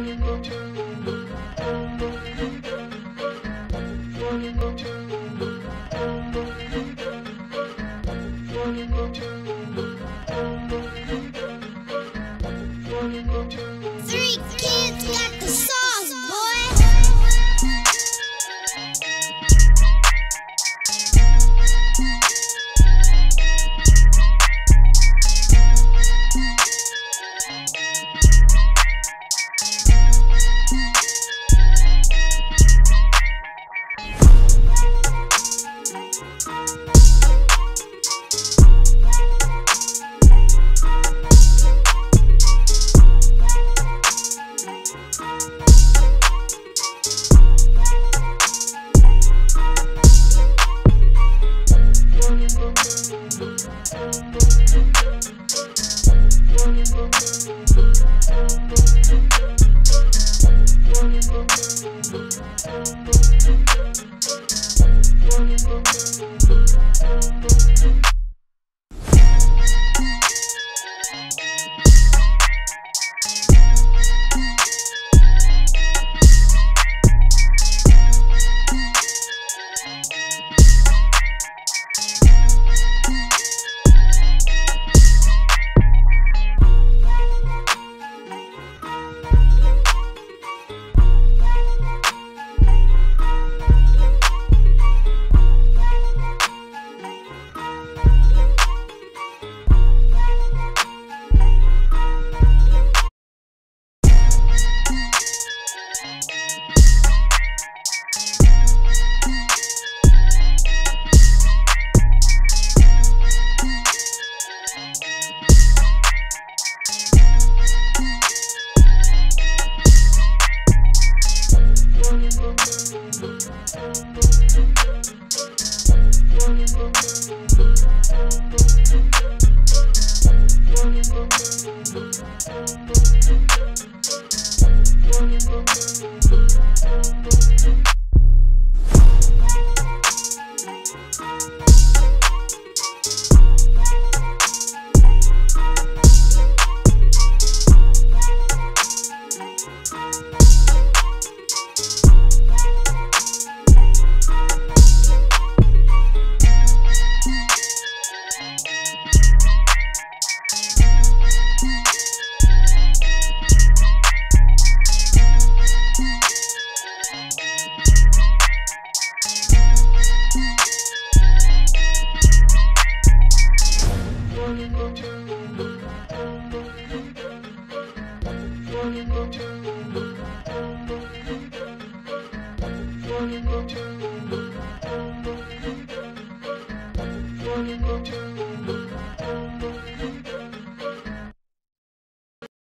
Música Música Thank you. Thank you.